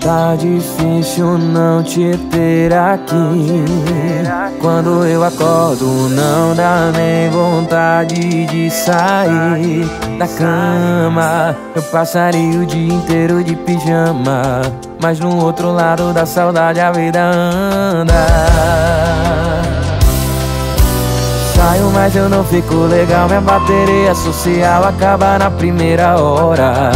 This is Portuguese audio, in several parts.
Tá difícil não te ter aqui. Quando eu acordo, não dá nem vontade de sair da cama. Eu passaria o dia inteiro de pijama. Mas no outro lado da saudade a vida anda. Saio, mas eu não fico legal. Minha bateria social acaba na primeira hora.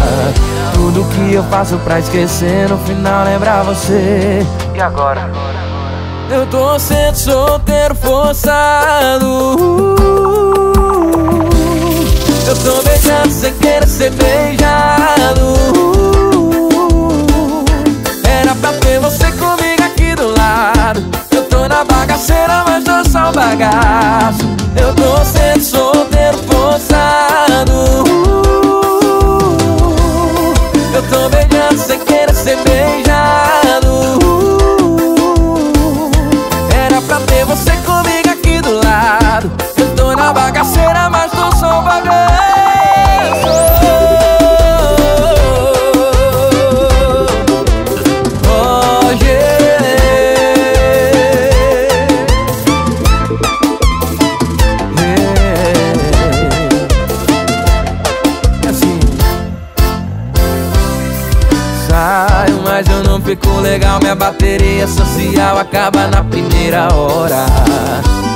Tudo que eu faço pra esquecer No final lembrar você. E agora? Eu tô sendo solteiro forçado. Eu tô beijando sem querer ser beijado. Era pra ter você comigo aqui do lado. Eu tô na bagaceira, mas tô só um bagaço. Eu tô sendo solteiro forçado eu tô beijando sem querer ser beijado. Era pra ter você comigo aqui do lado. Eu tô na bagaceira, mas tô só bagaço legal, minha bateria social acaba na primeira hora.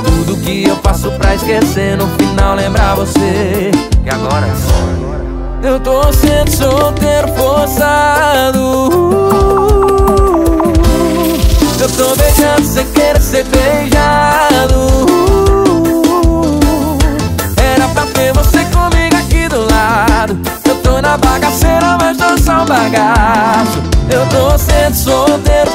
Tudo que eu faço pra esquecer, no final lembrar você. E agora? Eu tô sendo solteiro forçado. Eu tô beijando sem querer ser beijado. Era pra ter você comigo aqui do lado. Eu tô na bagaceira, mas tô só um bagaço eu tô sendo solteiro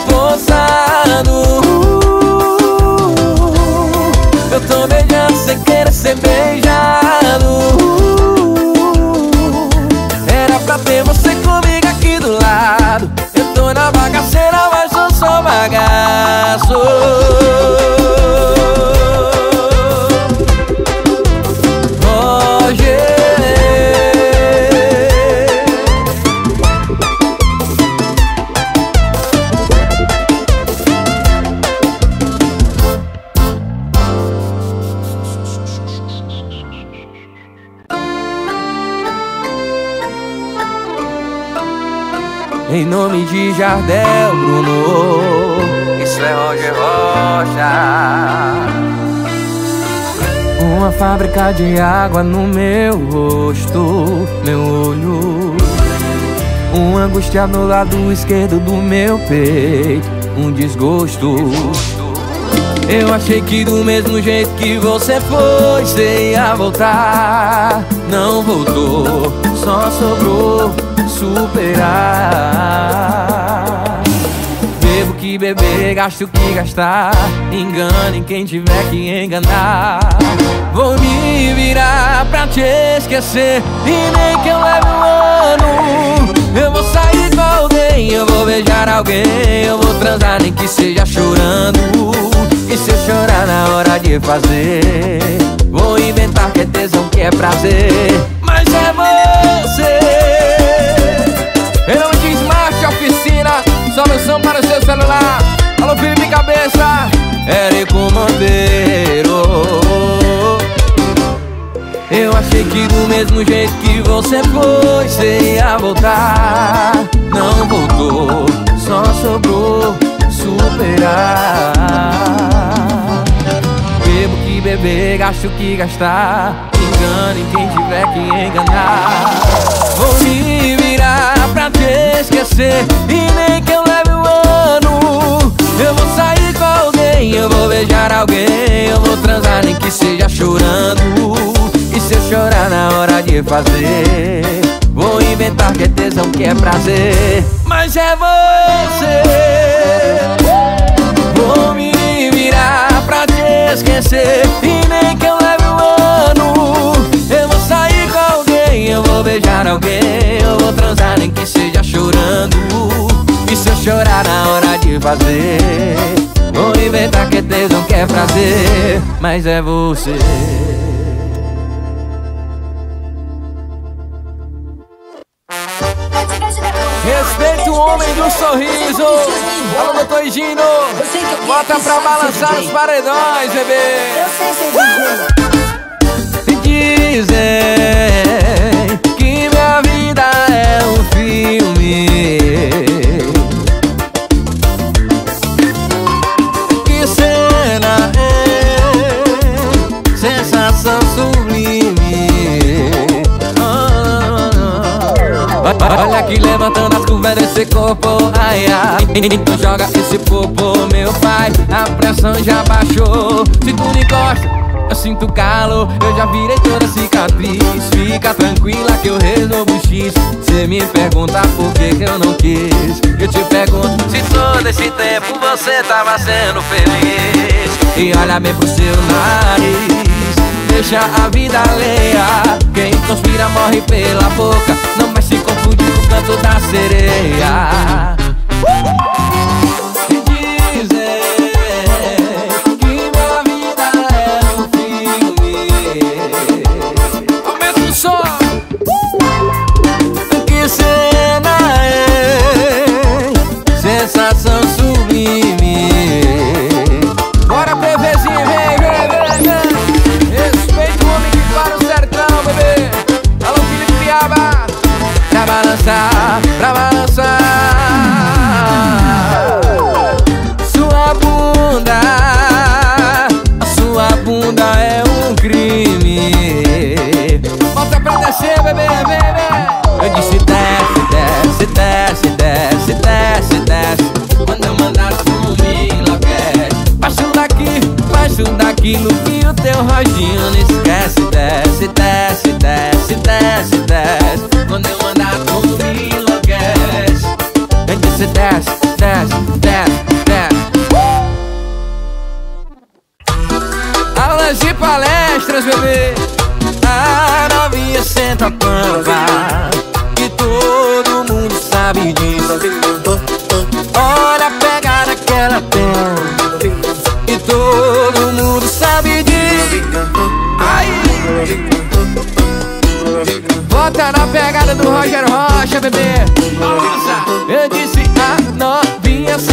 nome de Jardel Bruno. Isso é Roger Rocha. Uma fábrica de água no meu rosto Meu olho. Uma angústia no lado esquerdo do meu peito Um desgosto. Eu achei que do mesmo jeito que você foi, você ia voltar Não voltou, só sobrou superar. Bebo que beber, gasto que gastar Engane quem tiver que enganar. Vou me virar pra te esquecer E nem que eu leve um ano Eu vou sair com alguém, eu vou beijar alguém Eu vou transar nem que seja chorando. E se eu chorar na hora de fazer Vou inventar que é tesão, que é prazer Mas é você oficina, solução para o seu celular. Alô, de cabeça, Érico Monteiro. Eu achei que do mesmo jeito que você foi, você ia voltar. Não voltou, só sobrou superar. Beber, gasto que gastar. Engane quem tiver que enganar. Vou me virar pra te esquecer E nem que eu leve um ano Eu vou sair com alguém, eu vou beijar alguém Eu vou transar nem que seja chorando E se eu chorar na hora de fazer Vou inventar que é tesão, que é prazer Mas é você Vou me virar pra te esquecer E nem que eu leve um ano Eu vou sair com alguém, eu vou beijar alguém Eu vou transar nem que seja chorando. E se eu chorar na hora de fazer Vou inventar que tesão quer prazer Mas é você Respeita o homem do sorriso. Alô, doutor Gino. Bota pra balançar os paredões, bebê. Dizem que minha vida é um filme. Que cena é sensação sublime. Olha aqui levantando desse corpo Ai, ai. Então joga esse popo, meu pai. A pressão já baixou. Se tu me gosta, eu sinto calor Eu já virei toda cicatriz. Fica tranquila que eu resolvo X. Cê me pergunta por que que eu não quis. Eu te pergunto se todo esse tempo você tava sendo feliz. E olha bem pro seu nariz. Deixa a vida alheia Quem conspira morre pela boca. Não canto da sereia.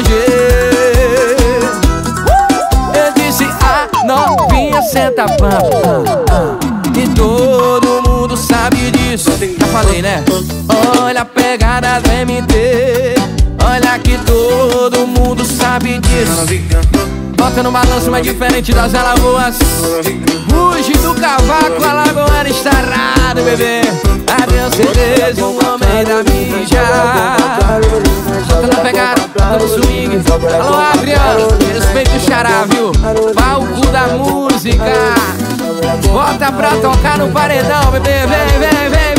G Eu disse a novinha senta pam, E todo mundo sabe disso. Já falei, né? Olha a pegada do MT Olha que todo mundo sabe disso. Tá balanço, mas diferente das alagoas. Ruge do cavaco, a lagoa estarrado, bebê. Adrian certeza, o homem da mídia. Bota na pegada, bota no swing. Alô, Adriano, respeita o xará, viu? Palco da música. Bota pra tocar no paredão, bebê, vem, vem, vem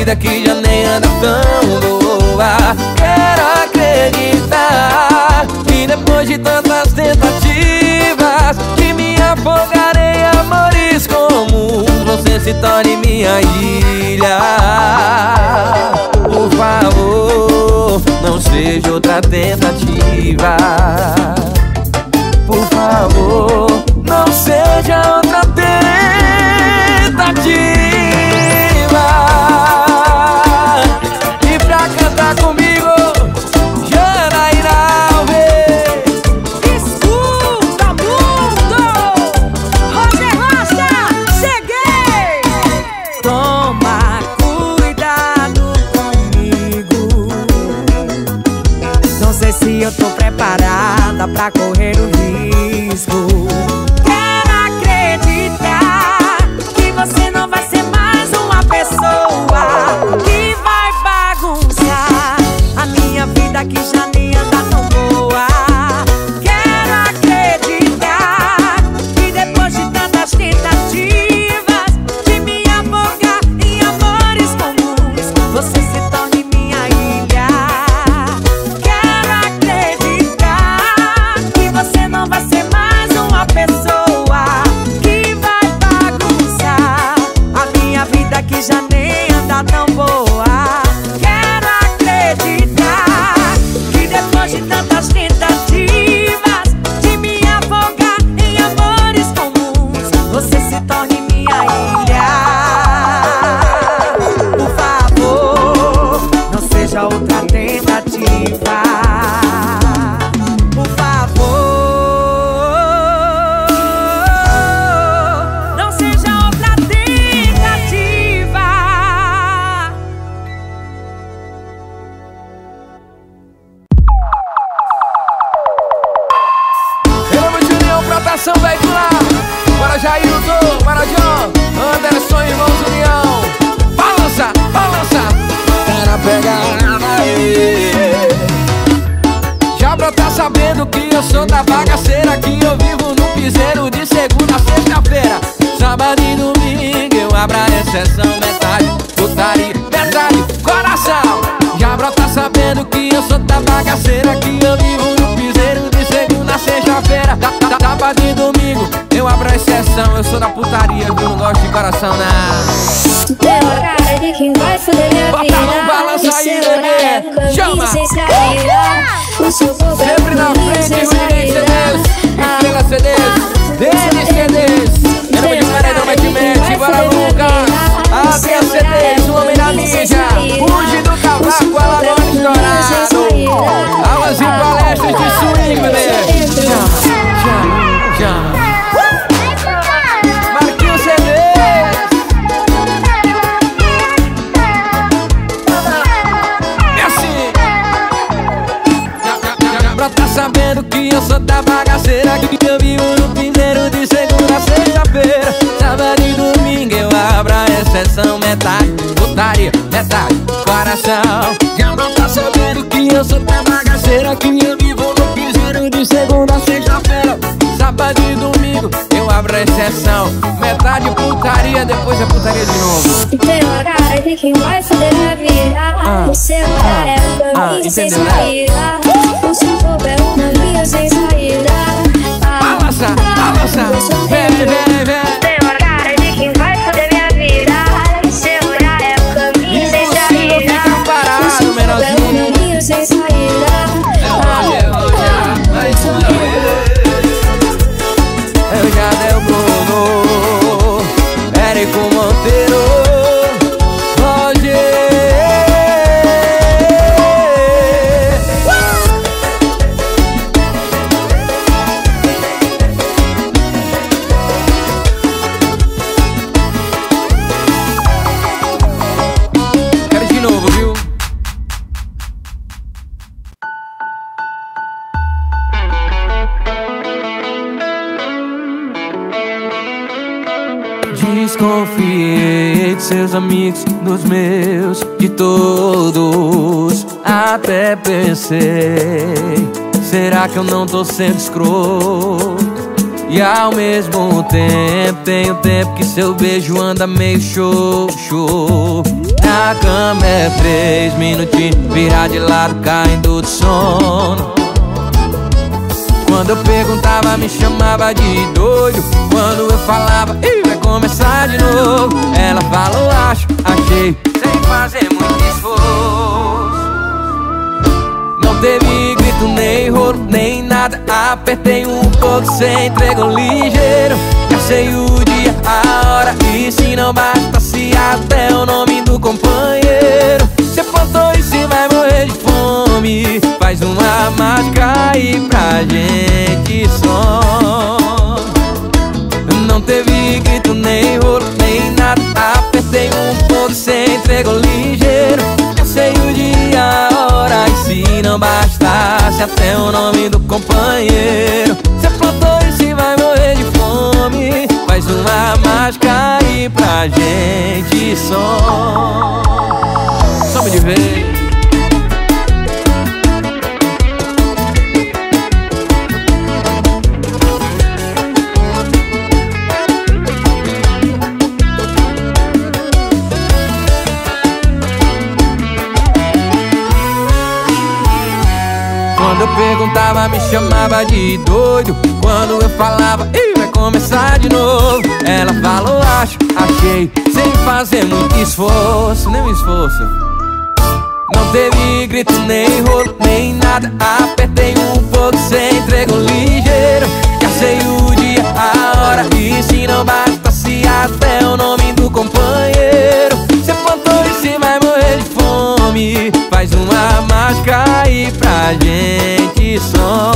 vida que já nem anda tão boa. Quero acreditar que depois de tantas tentativas Que me afogarei em amores comuns Você se torne minha ilha. Por favor, não seja outra tentativa. Por favor, não seja outra tentativa a exceção Metade putaria, metade coração Já tá sabendo que eu sou da bagaceira Que eu vivo no piseiro de segunda a sexta-feira Tá- tá- Sábado e domingo eu abro a exceção Eu sou da putaria, viu? Não gosto de coração, não Pela cara de quem vai foder minha Bota vida a mão, balança O aí, bebê. é Chama. O é Sempre na frente, sem Ruinei saída CDs Aulas e palestras de swing, bebê assim Pra tá sabendo que eu sou da bagaceira Que eu vivo no pindeiro de segunda a sexta-feira. Sábado e domingo eu abro a exceção Metade putaria, metade coração. Já não tá sabendo que eu sou da bagaceira Que eu vivo no pindeiro de segunda a sexta-feira. Sábado e domingo eu abro a exceção. Metade putaria, depois é putaria de novo. Cara de quem vai foder minha vida. O seu olhar é Ah, caminho sem saída. O seu corpo é um caminho sem saída. Ah, Balança, ah, balança Vem, vem, vem meus, de todos. Até pensei, será que eu não tô sendo escroto? E ao mesmo tempo tem o tempo que seu beijo anda meio xoxo Na cama é três minutinhos, virar de lado caindo do sono Quando eu perguntava me chamava de doido Quando eu falava, ih, começar de novo. Ela falou, acho, achei, sem fazer muito esforço. Não teve grito, nem rolo, nem nada. Apertei um pouco, cê entregou ligeiro. Já sei o dia, a hora E se não bastasse até o nome do companheiro. Cê plantou e se vai morrer de fome. Faz uma mágica aí pra gente só Não teve grito, nem rolo, nem nada. Apertei um pouco, cê entregou ligeiro. Já sei o dia, a hora E se não bastasse até o nome do companheiro. Cê plantou e se vai morrer de fome. Faz uma mágica aí pra gente só. Some de vez perguntava, me chamava de doido. Quando eu falava, ih, vai começar de novo. Ela falou, acho, achei Sem fazer muito esforço, nem esforço. Não teve grito, nem rolo, nem nada. Apertei um pouco, cê entregou ligeiro. Já sei o dia, a hora. E se não bastasse até o nome do companheiro vai morrer de fome. Faz uma mágica aí pra gente só.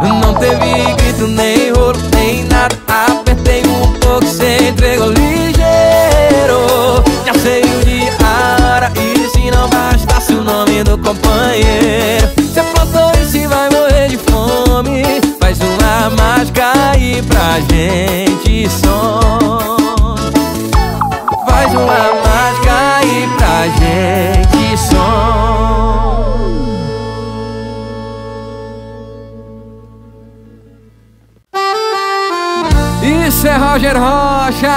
Não teve grito, nem rolo, nem nada. Apertei um pouco, cê entregou ligeiro. Já sei o a hora E se não bastasse o nome do companheiro. Cê plantou e se vai morrer de fome Faz uma mágica aí pra gente só Faz uma mágica aí pra gente só. Isso é Roger Rocha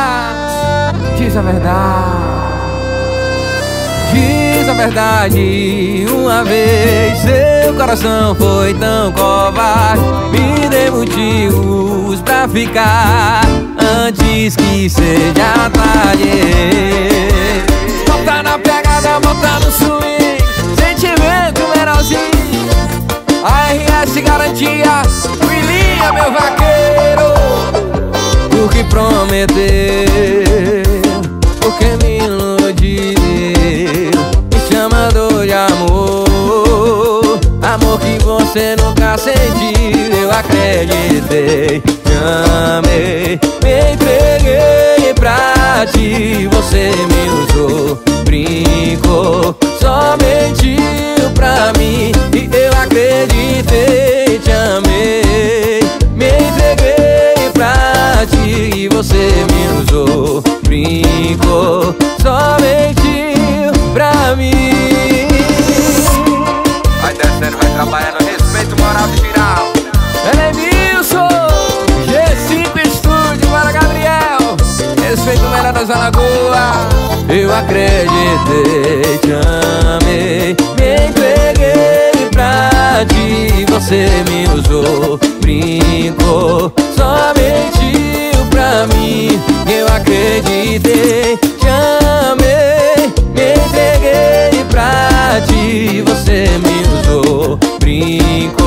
Diz a verdade. Diz verdade Uma vez seu coração foi tão covarde Me deu motivos pra ficar Antes que seja tarde. Volta na pegada, volta no swing Sentimento menorzinho A RS garantia William, meu vaqueiro o que prometeu, você nunca sentiu, eu acreditei, te amei, me entreguei pra ti, você me usou, brincou, só mentiu pra mim, e eu acreditei, te amei, me entreguei pra ti e você me usou, brincou, só mentiu pra mim. Vai descendo, vai trabalhando, respeito moral de geral. Elenilson, G5 Estúdio para Gabriel, respeito melhor das Alagoas. Eu acreditei, te amei, me entreguei pra ti, você me usou, brincou, só mentiu pra mim. Eu acreditei, usou,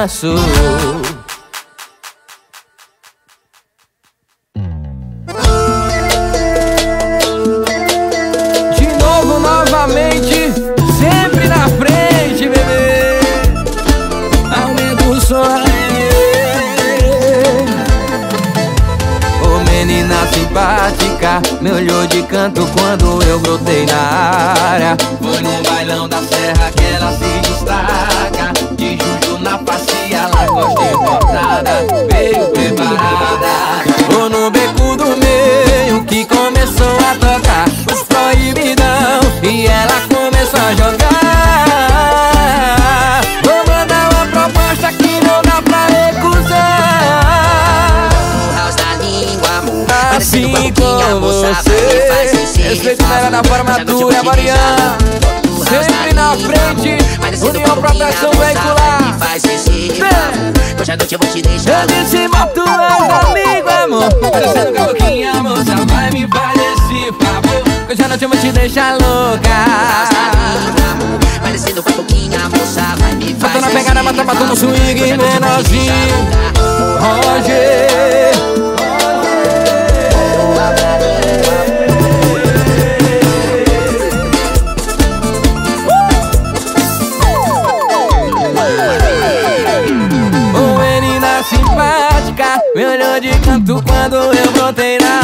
abraço. De novo, novamente, sempre na frente, bebê. Aumenta o som menina simpática, me olhou de canto quando eu brotei na área. Da formatura, Mariana. Sempre na frente União Proteção Veicular. Hoje à noite eu vou te deixar. Eu disse da língua, amor. Parecendo caboquinha, moça Vai me fazer esse favor Hoje à noite eu vou te deixar louca. Parecendo com a boquinha, moça Vai me fazer na pegada, bota no swing menorzinho. Roger de canto quando eu brotei na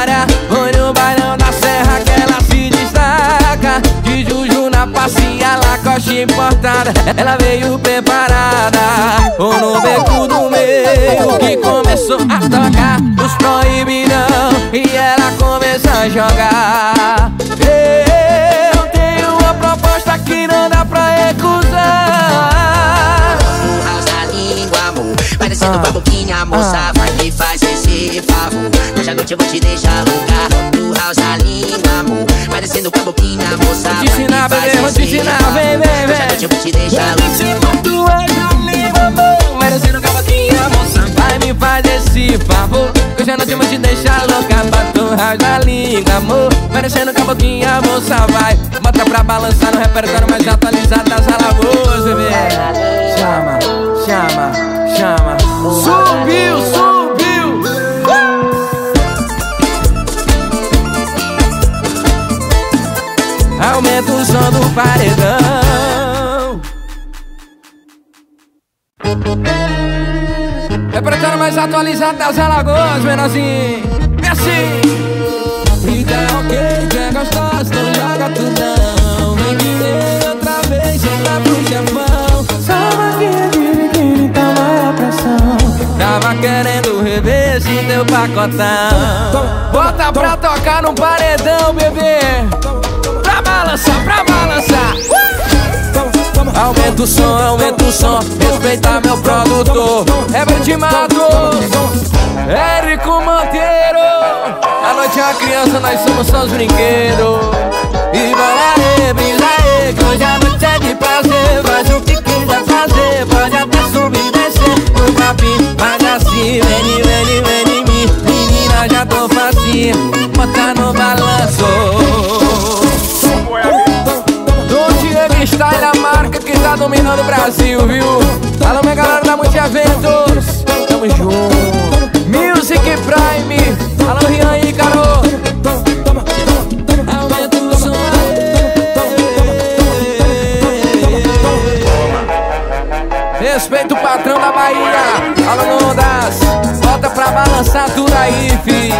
área. Foi no bailão da serra que ela se destaca. De Juju na passinha, lacoste importada Ela veio preparada. Ou no beco do meio Que começou a tocar Os proibidão. E ela começou a jogar. Eu tenho uma proposta que não dá pra recusar amor Parecendo com a boquinha, moça Vai me fazer esse favor. Hoje à noite eu vou te deixar louca Do house da língua, amor Parecendo com a boquinha, moça Vou te vai me bebê, vou te fazer esse ensinar, favor. vem, vem, Hoje à vem. noite eu vou te deixar louca Tu da língua, amor. Merecendo cavaquinha, moça Vai me fazer esse favor. Que hoje à noite eu vou te deixar louca Bato raios da língua, amor. Merecendo cavaquinha, moça Vai, bota pra balançar no repertório mais atualizado das bebê. Chama, paredão. Repertório mais atualizado das Alagoas, menorzinho. É assim. E tá ok, tu é gostosa, então joga tudão. Vem querer outra vez, entra pro chefão Só vaquinha de biquíni, toma a pressão. Tava querendo rever esse teu pacotão. Bota pra tocar no paredão, bebê Pra balançar, pra balançar Aumenta o som, aumenta o som. Respeita meu produtor. Herbert Matos Érico Monteiro. A noite é uma criança, nós somos só os brinquedos. E bora aí, brisa aí Que hoje a noite é de prazer. Faz o que quiser fazer Pode até subir e descer. No papinho, faz assim Vem, vem, vem em mim. Menina, já tô facinho Bota no balanço do Diego Style, a marca que tá dominando o Brasil, viu? Alô, minha galera da Multi Eventos, tamo junto. Music Prime, alô, Rian e Caro. Aumenta o som aí. Respeita o patrão da Bahia, alô, Ondas. Bota pra balançar tudo aí, fi.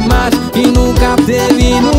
demais e nunca teve, nunca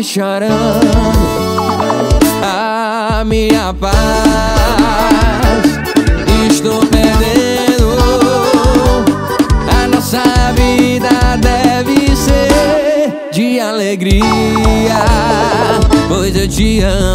deixarão a minha paz. Estou perdendo a nossa vida. Deve ser de alegria, pois eu te amo.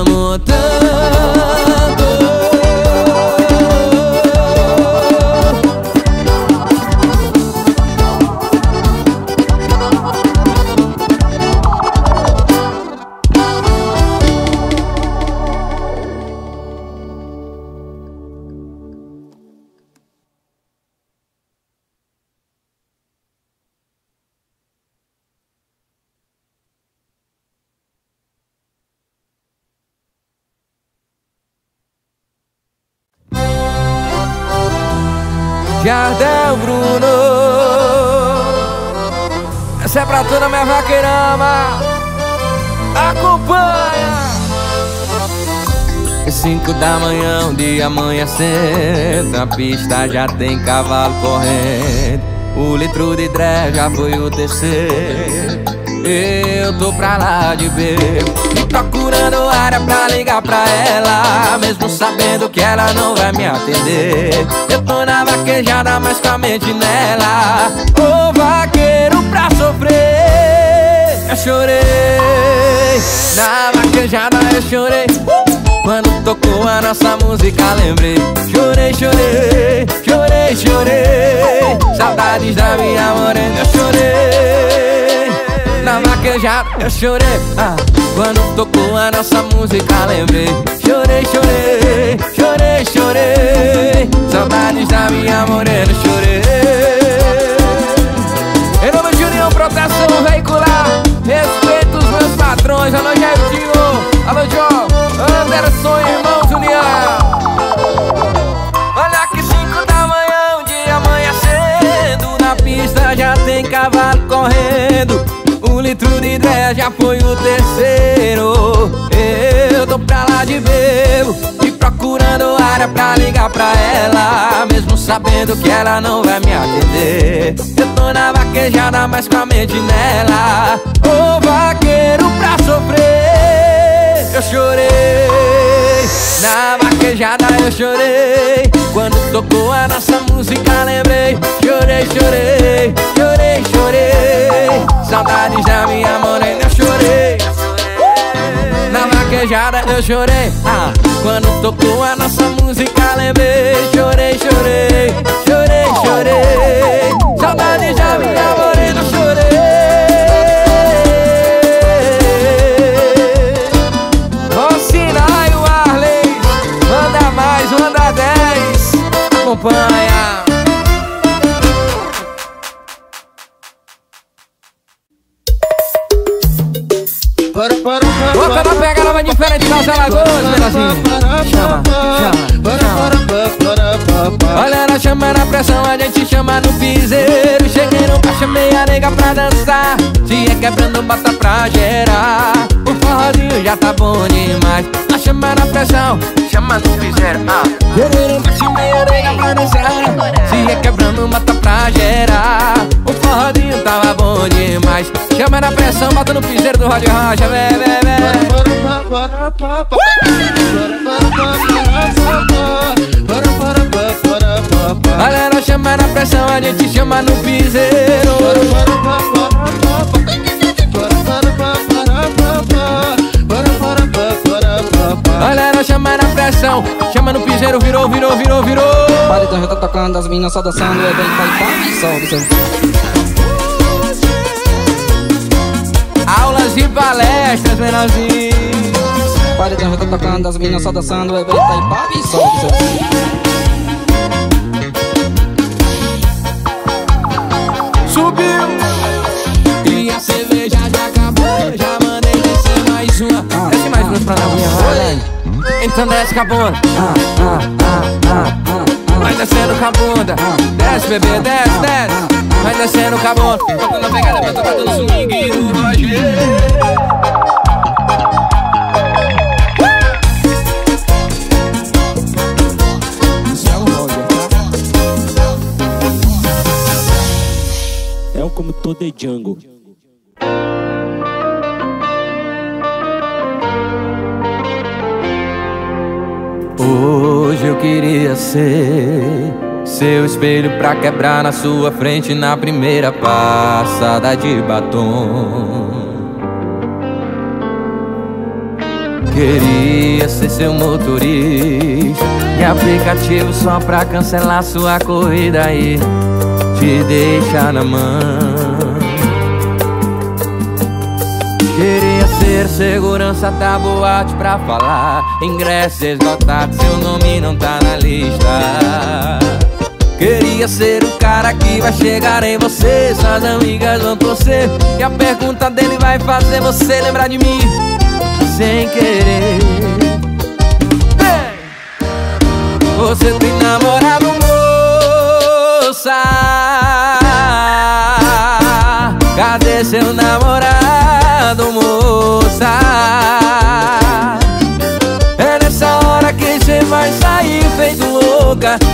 Jardel Bruno. Essa é pra toda minha vaqueirama. Acompanha. É cinco da manhã, um dia amanhecendo Na pista já tem cavalo correndo O litro de dré já foi o terceiro eu tô pra lá de bebo Procurando área pra ligar pra ela. Mesmo sabendo que ela não vai me atender. Eu tô na vaquejada, mas com a mente nela. Ô vaqueiro pra sofrer Eu chorei. Na vaquejada eu chorei. Quando tocou a nossa música lembrei. Chorei, chorei, chorei, chorei. Saudades da minha morena Vaquejada eu chorei ah, Quando tocou a nossa música lembrei. Chorei, chorei, chorei, chorei. Saudades da minha morena chorei. Em nome de União Proteção Veicular Respeito os meus patrões Alô, Jairzinho Alô, João Anderson, irmãos União. Olha que cinco da manhã, um dia amanhecendo Na pista já tem cavalo correndo litro de ideia já foi o terceiro. Eu tô pra lá de bebo E procurando área pra ligar pra ela. Mesmo sabendo que ela não vai me atender. Eu tô na vaquejada, mas com a mente nela. Ô vaqueiro pra sofrer Eu chorei Na vaquejada eu chorei. Quando tocou a nossa música lembrei. Chorei, chorei, chorei, chorei. Saudades da minha morena eu chorei. Na vaquejada eu chorei. Ah, Quando tocou a nossa música lembrei quebrando, bota pra gerar. O forrodinho já tá bom demais. Ela chama na pressão, chama no piseiro ah. Cheguei no bar, chamei a nega pra dançar Se é quebrando, bota pra gerar. O forrodinho tava bom demais. Chama na pressão, bota no piseiro do Rádio Rocha Vé, vé, vé. Galera chama na pressão, a gente chama no piseiro Galera chama na pressão, chama no piseiro, virou, virou, virou, virou. Paredão já tá tocando, as minas só dançando, é bem e sobe, sobe. Aulas e palestras, menorzinho Paredão já tá tocando, as minas só dançando, é bem e sobe, sobe. Subiu. E a cerveja já acabou Já mandei descer mais uma. Desce mais uma pra dar minha vai Então desce com a bunda. Vai descendo com a bunda. Desce bebê, desce, desce. Vai descendo com a bunda. Tocando a pegada pra tocar no swing. Roger É o como todo é Django. Queria ser seu espelho pra quebrar na sua frente na primeira passada de batom. Queria ser seu motorista e aplicativo só pra cancelar sua corrida e te deixar na mão. Queria ser segurança da boate pra falar Ingresso esgotado, seu nome não tá na lista. Queria ser o cara que vai chegar em você Suas amigas vão torcer E a pergunta dele vai fazer você lembrar de mim Sem querer. Ei! Você tem namorado,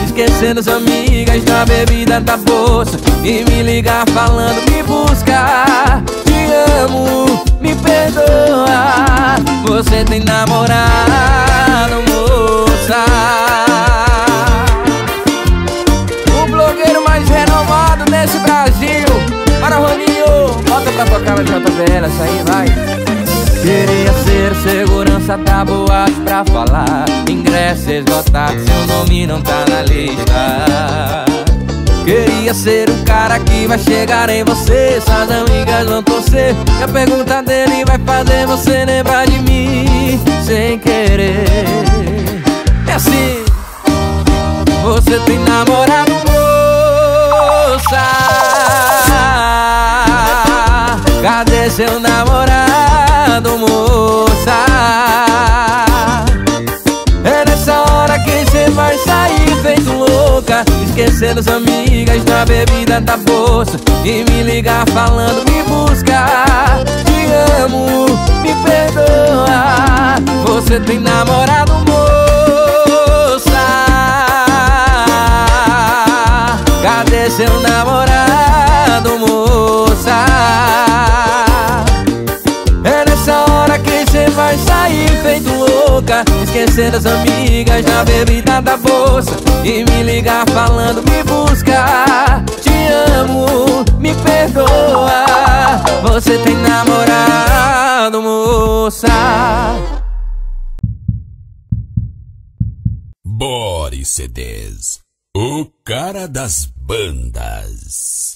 Esquecendo as amigas da bebida da bolsa. E me ligar falando me busca. Te amo, me perdoa. Você tem namorado, moça. O blogueiro mais renomado nesse Brasil. Para Roninho, bota pra tocar na JBL, essa aí vai Queria ser segurança da boate pra falar. Ingresso esgotado, seu nome não tá na lista. Queria ser o cara que vai chegar em você. Suas amigas vão torcer. E a pergunta dele vai fazer você lembrar de mim Sem querer. É assim Você tem namorado, moça. Cadê seu namorado, moça? É nessa hora que cê vai sair feito louca Esquecendo as amigas da bebida da bolsa E me ligar falando me busca Te amo, me perdoa Você tem namorado, moça Cadê seu namorado, moça? Vai sair feito louca. Esquecendo as amigas da bebida da bolsa. E me ligar falando me busca. Te amo, me perdoa. Você tem namorado, moça? Boris CDs, o cara das bandas.